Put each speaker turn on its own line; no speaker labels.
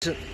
Ç-